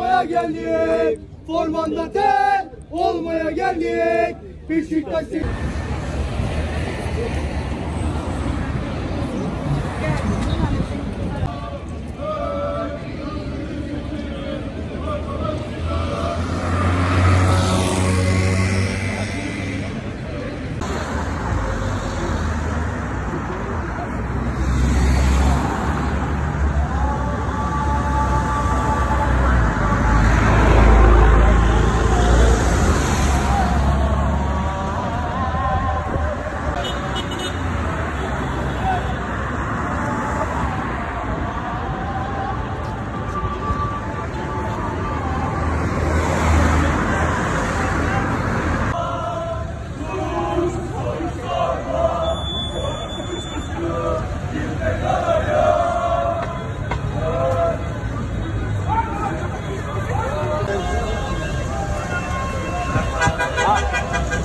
katmaya geldik. Formanda ten olmaya geldik. Beşiktaş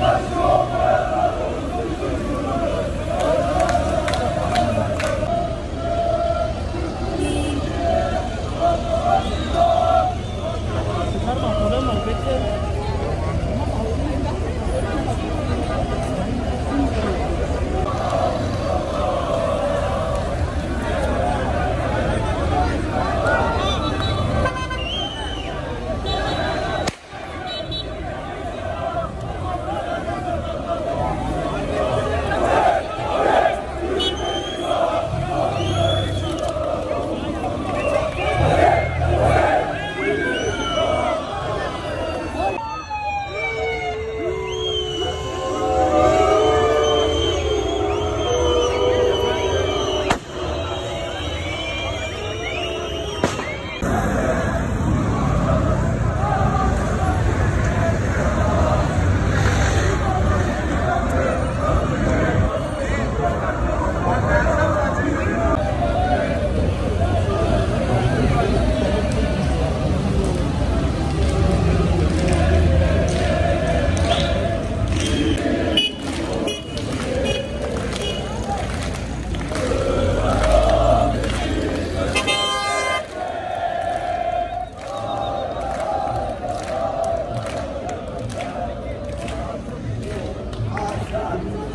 Let's go! 음.